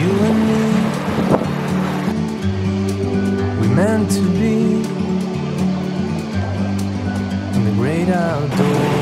You and me. We meant to be in the great outdoors.